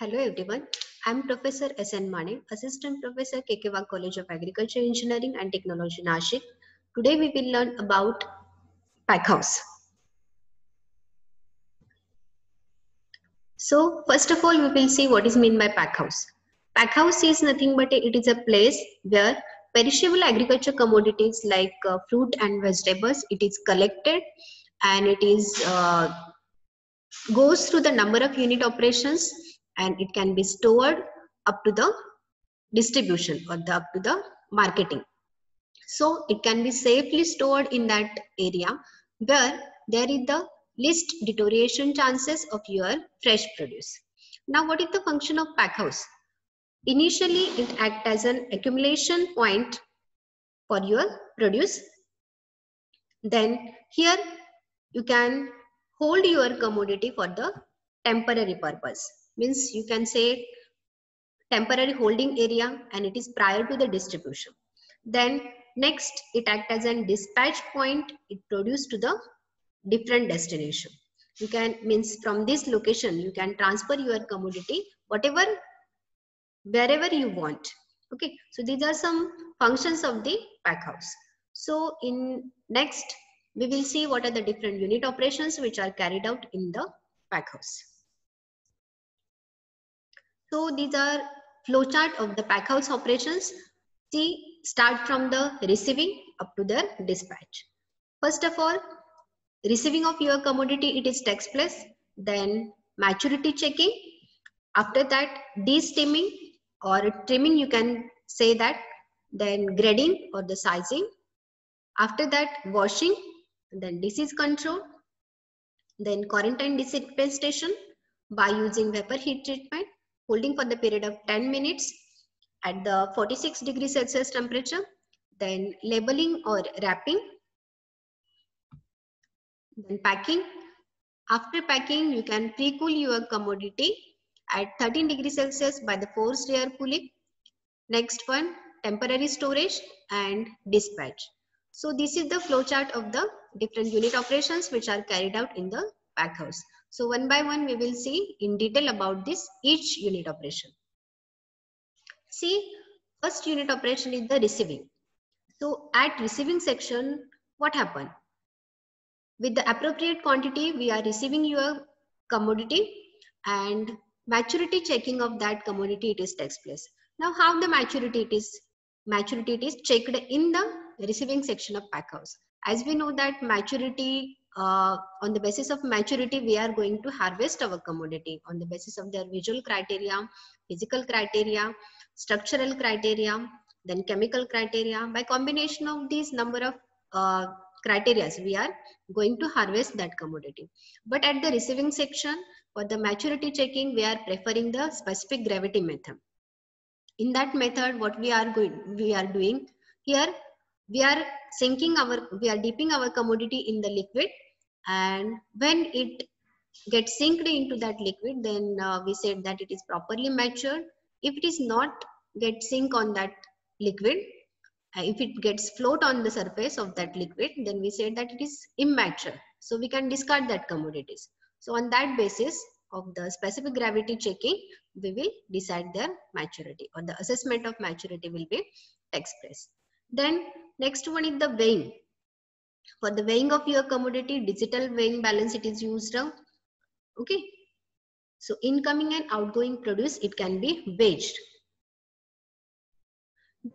Hello everyone. I'm Professor S.N. Mane, Assistant Professor K.K. Wagh College of Agriculture Engineering and Technology, Nashik. Today we will learn about packhouse. So first of all, we will see what is meant by packhouse. Packhouse is nothing but a- it is a place where perishable agriculture commodities like uh, fruit and vegetables, it is collected and it is uh, goes through the number of unit operations and it can be stored up to the distribution or the up to the marketing. So it can be safely stored in that area where there is the least deterioration chances of your fresh produce. Now what is the function of packhouse? Initially it acts as an accumulation point for your produce. Then here you can hold your commodity for the temporary purpose means you can say temporary holding area and it is prior to the distribution. Then next it acts as a dispatch point it produce to the different destination. You can means from this location you can transfer your commodity whatever wherever you want. Okay so these are some functions of the pack house. So in next we will see what are the different unit operations which are carried out in the pack house so these are flowchart of the pack house operations. See start from the receiving up to the dispatch. First of all receiving of your commodity it is takes place then maturity checking. After that de-steaming or trimming you can say that then grading or the sizing. After that washing then disease control then quarantine disinfestation by using vapor heat treatment holding for the period of 10 minutes at the 46 degrees celsius temperature then labeling or wrapping then packing. After packing you can pre-cool your commodity at 13 degrees celsius by the forced air cooling. Next one temporary storage and dispatch. So this is the flowchart of the different unit operations which are carried out in the pack house so one by one we will see in detail about this each unit operation. See first unit operation is the receiving. So at receiving section what happened with the appropriate quantity we are receiving your commodity and maturity checking of that commodity it is takes place. Now how the maturity it is? Maturity it is checked in the receiving section of pack house. As we know that maturity uh, on the basis of maturity we are going to harvest our commodity. On the basis of their visual criteria physical criteria structural criteria then chemical criteria. By combination of these number of uh, criteria we are going to harvest that commodity. But at the receiving section for the maturity checking we are preferring the specific gravity method. In that method what we are going we are doing here we are sinking our we are dipping our commodity in the liquid. And when it gets sinked into that liquid then uh, we said that it is properly matured. If it is not get sink on that liquid uh, if it gets float on the surface of that liquid then we said that it is immature. So we can discard that commodities. So on that basis of the specific gravity checking we will decide their maturity or the assessment of maturity will be place then next one is the weighing. For the weighing of your commodity digital weighing balance it is used now okay? So incoming and outgoing produce it can be weighed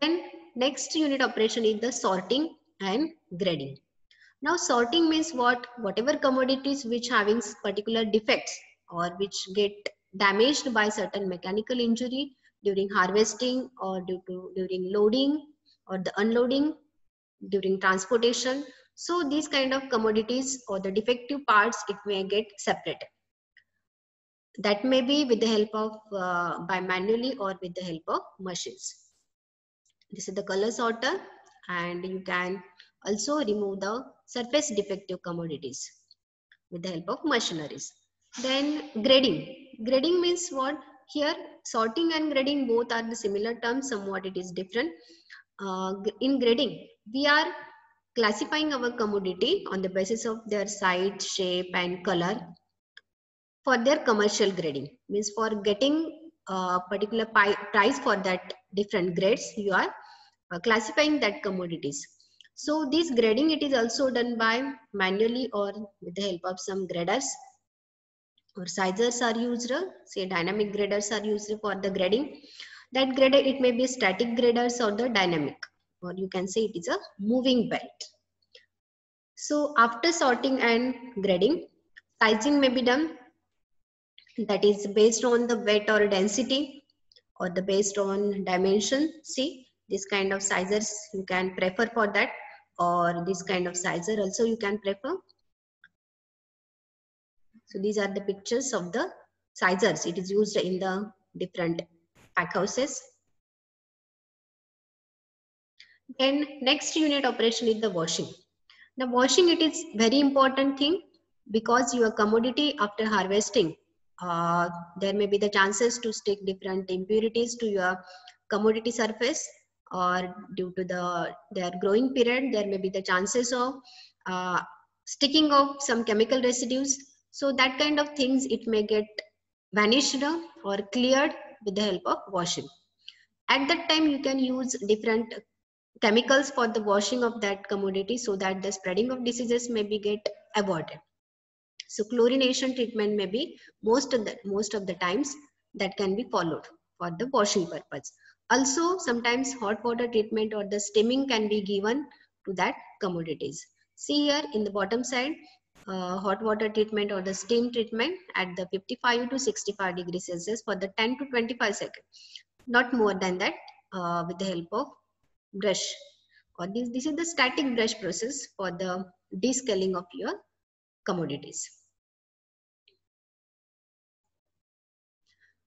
then next unit operation is the sorting and grading. Now sorting means what? Whatever commodities which having particular defects or which get damaged by certain mechanical injury during harvesting or due to during loading or the unloading during transportation. So these kind of commodities or the defective parts it may get separated. That may be with the help of uh, by manually or with the help of machines. This is the color sorter and you can also remove the surface defective commodities with the help of machineries. Then grading. Grading means what? Here sorting and grading both are the similar terms somewhat it is different. Uh, in grading we are classifying our commodity on the basis of their size shape and color for their commercial grading. Means for getting a particular price for that different grades you are uh, classifying that commodities. So this grading it is also done by manually or with the help of some graders. Or sizers are used say dynamic graders are used for the grading. That grader it may be static graders or the dynamic or you can say it is a moving belt so after sorting and grading, sizing may be done. That is based on the weight or density or the based on dimension. See, this kind of sizers you can prefer for that or this kind of sizer also you can prefer. So these are the pictures of the sizers. It is used in the different pack houses. Then next unit operation is the washing. Now washing it is very important thing because your commodity after harvesting, uh, there may be the chances to stick different impurities to your commodity surface or due to the their growing period, there may be the chances of uh, sticking of some chemical residues. So that kind of things, it may get vanished or cleared with the help of washing. At that time, you can use different chemicals for the washing of that commodity so that the spreading of diseases may be get avoided. So chlorination treatment may be most of the most of the times that can be followed for the washing purpose. Also, sometimes hot water treatment or the steaming can be given to that commodities. See here in the bottom side, uh, hot water treatment or the steam treatment at the 55 to 65 degrees Celsius for the 10 to 25 seconds. Not more than that uh, with the help of brush or this, this is the static brush process for the descaling of your commodities.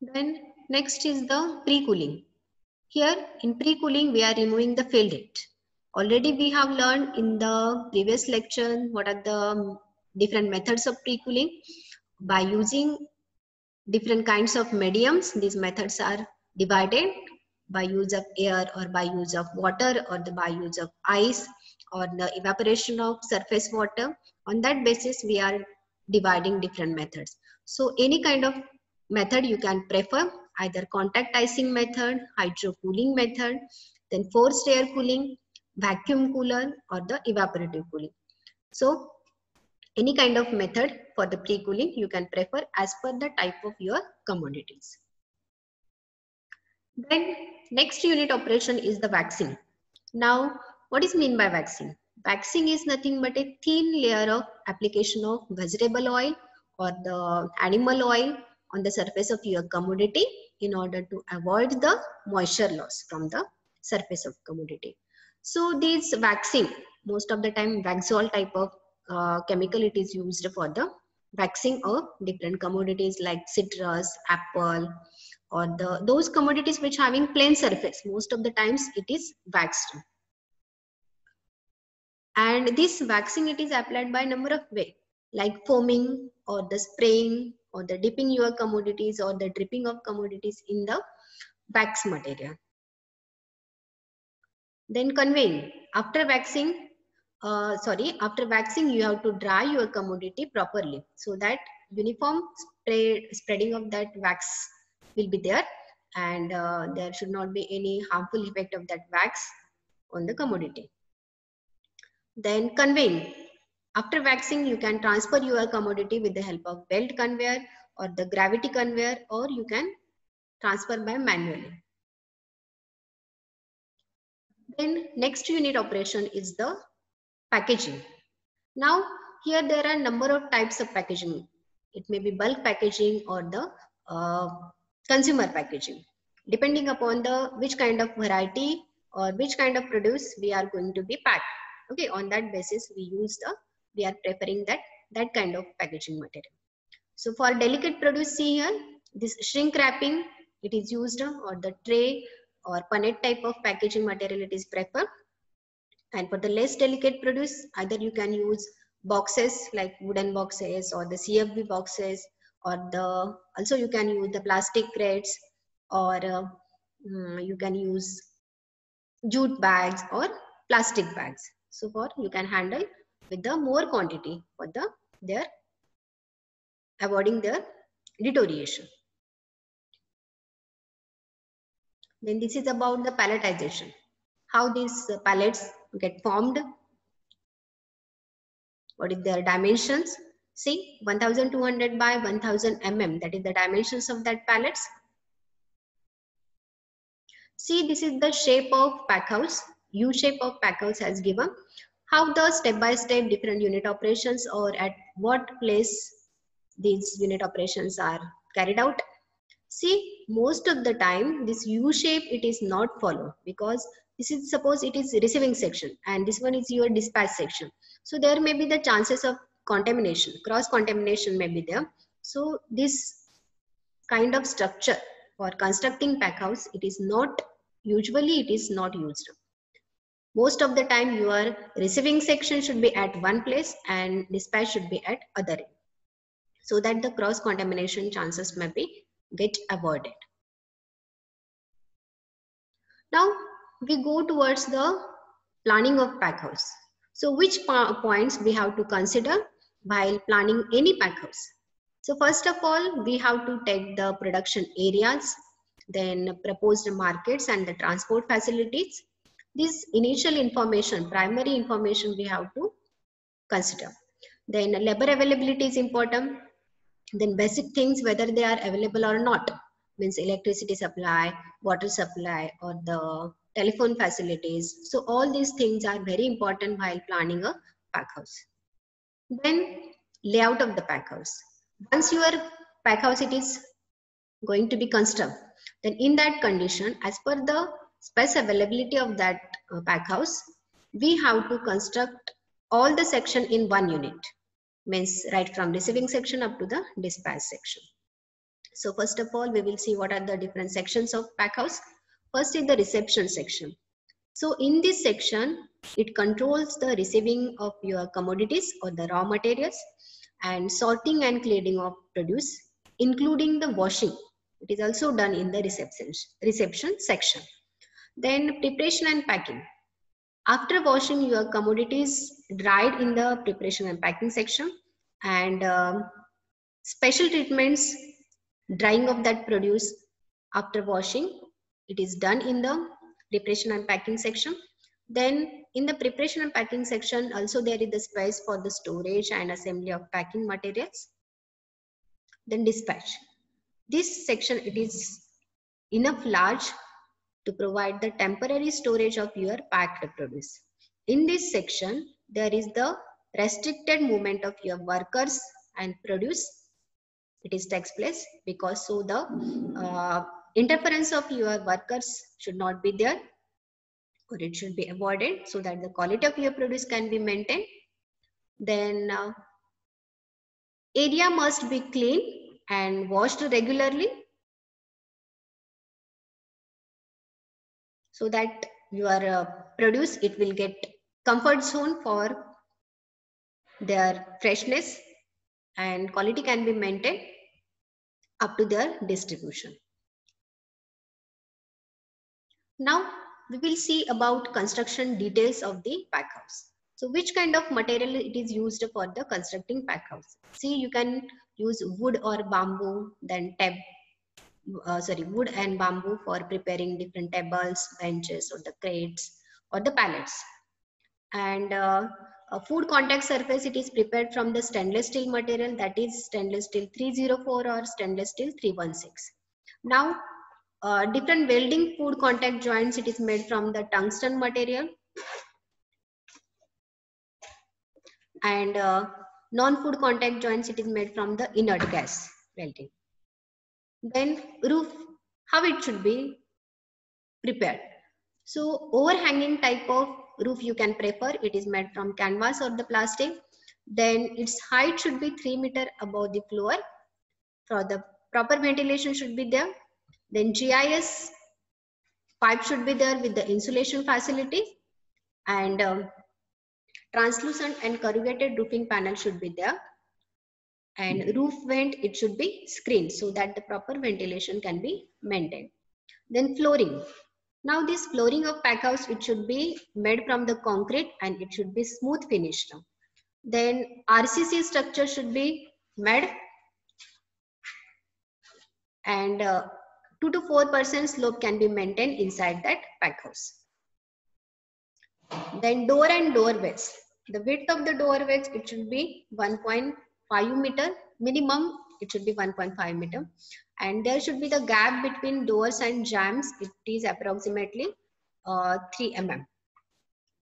Then next is the pre-cooling. Here in pre-cooling we are removing the field heat. Already we have learned in the previous lecture what are the different methods of pre-cooling. By using different kinds of mediums, these methods are divided by use of air or by use of water or the by use of ice or the evaporation of surface water. On that basis, we are dividing different methods. So any kind of method you can prefer, either contact icing method, hydro cooling method, then forced air cooling, vacuum cooler or the evaporative cooling. So any kind of method for the pre-cooling you can prefer as per the type of your commodities. Then next unit operation is the waxing. Now, what is mean by waxing? Waxing is nothing but a thin layer of application of vegetable oil or the animal oil on the surface of your commodity in order to avoid the moisture loss from the surface of commodity. So this waxing, most of the time Waxol type of uh, chemical it is used for the waxing of different commodities like citrus, apple, or the those commodities which having plain surface most of the times it is waxed. And this waxing it is applied by a number of way like foaming or the spraying or the dipping your commodities or the dripping of commodities in the wax material. Then conveying after waxing uh, sorry after waxing you have to dry your commodity properly so that uniform spray, spreading of that wax will be there and uh, there should not be any harmful effect of that wax on the commodity. Then conveying. After waxing, you can transfer your commodity with the help of belt conveyor or the gravity conveyor or you can transfer by manually. Then next unit operation is the packaging. Now here there are number of types of packaging. It may be bulk packaging or the uh, consumer packaging. Depending upon the which kind of variety or which kind of produce we are going to be packed. Okay on that basis we use the we are preparing that that kind of packaging material. So for delicate produce see here this shrink wrapping it is used or the tray or punnet type of packaging material it is preferred and for the less delicate produce either you can use boxes like wooden boxes or the cfb boxes or the also you can use the plastic crates or uh, um, you can use jute bags or plastic bags so for you can handle with the more quantity for the their avoiding their deterioration. Then this is about the palletization. How these pallets get formed. What is their dimensions? See 1200 by 1000 mm that is the dimensions of that pallets. See this is the shape of pack house. U shape of pack house has given. How the step by step different unit operations or at what place these unit operations are carried out. See most of the time this U shape it is not followed because this is suppose it is receiving section and this one is your dispatch section. So there may be the chances of contamination, cross contamination may be there. So this kind of structure for constructing pack house, it is not, usually it is not used. Most of the time your receiving section should be at one place and dispatch should be at other end. So that the cross contamination chances may be get avoided. Now we go towards the planning of pack house. So which points we have to consider while planning any pack house. So first of all, we have to take the production areas, then proposed markets and the transport facilities. This initial information, primary information we have to consider. Then labor availability is important. Then basic things, whether they are available or not, means electricity supply, water supply, or the telephone facilities. So all these things are very important while planning a pack house. Then layout of the pack house. Once your pack house it is going to be constructed, then in that condition, as per the space availability of that uh, pack house, we have to construct all the section in one unit. Means right from receiving section up to the dispatch section. So first of all, we will see what are the different sections of pack house. First is the reception section. So in this section, it controls the receiving of your commodities or the raw materials and sorting and cleaning of produce, including the washing. It is also done in the reception, reception section. Then preparation and packing. After washing your commodities dried in the preparation and packing section and um, special treatments drying of that produce after washing it is done in the preparation and packing section then in the preparation and packing section, also there is the space for the storage and assembly of packing materials. Then dispatch. This section, it is enough large to provide the temporary storage of your packed produce. In this section, there is the restricted movement of your workers and produce. It is takes place because so the uh, interference of your workers should not be there or it should be avoided so that the quality of your produce can be maintained. Then uh, area must be clean and washed regularly so that your uh, produce it will get comfort zone for their freshness and quality can be maintained up to their distribution. Now we will see about construction details of the pack house. So which kind of material it is used for the constructing pack house? See, you can use wood or bamboo, then tab, uh, sorry, wood and bamboo for preparing different tables, benches, or the crates, or the pallets. And uh, a food contact surface, it is prepared from the stainless steel material, that is stainless steel 304 or stainless steel 316. Now, uh, different welding food contact joints it is made from the tungsten material. And uh, non-food contact joints it is made from the inert gas welding. Then roof how it should be prepared. So overhanging type of roof you can prefer. It is made from canvas or the plastic. Then its height should be 3 meter above the floor. For the proper ventilation should be there then GIS pipe should be there with the insulation facility. And um, translucent and corrugated roofing panel should be there. And roof vent it should be screened so that the proper ventilation can be maintained. Then flooring. Now this flooring of pack house it should be made from the concrete and it should be smooth finished then rcc structure should be made. And uh, 2 to 4% slope can be maintained inside that pack house. Then door and door. The width of the door width, it should be 1.5 meter. Minimum, it should be 1.5 meter. And there should be the gap between doors and jambs. It is approximately uh, 3 mm.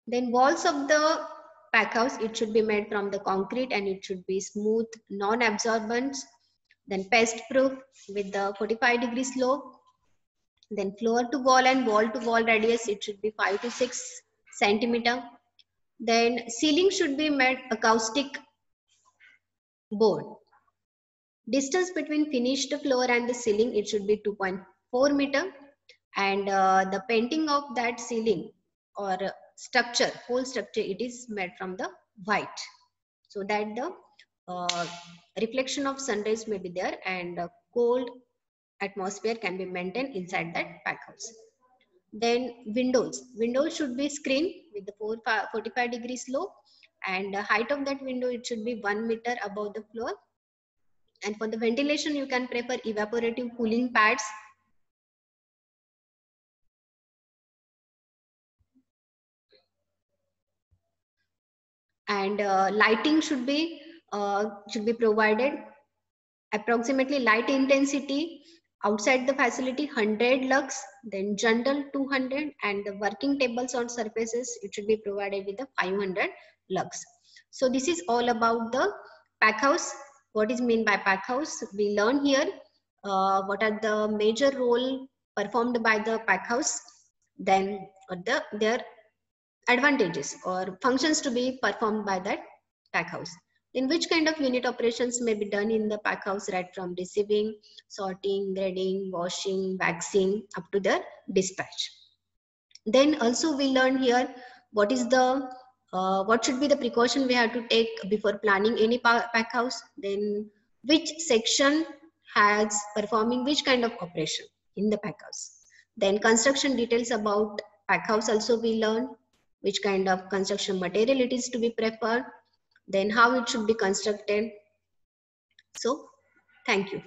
Then walls of the pack house, it should be made from the concrete and it should be smooth, non-absorbent. Then pest proof with the 45 degree slope. Then floor to wall and wall to wall radius, it should be 5 to 6 centimeter. Then ceiling should be made acoustic board. Distance between finished floor and the ceiling, it should be 2.4 meter. And uh, the painting of that ceiling or structure, whole structure, it is made from the white. So that the reflection of sunrays may be there and cold atmosphere can be maintained inside that pack house. Then windows. Windows should be screened with the 45 degree slope and the height of that window it should be 1 meter above the floor. And for the ventilation you can prefer evaporative cooling pads. And uh, lighting should be uh, should be provided approximately light intensity outside the facility 100 lux then general 200 and the working tables on surfaces it should be provided with the 500 lux. So this is all about the pack house. What is mean by pack house? We learn here uh, what are the major role performed by the pack house then the their advantages or functions to be performed by that pack house in which kind of unit operations may be done in the pack house right from receiving, sorting, grading, washing, waxing up to the dispatch. Then also we learn here what is the uh, what should be the precaution we have to take before planning any pack house. Then which section has performing which kind of operation in the pack house. Then construction details about pack house also we learn which kind of construction material it is to be preferred then how it should be constructed. So, thank you.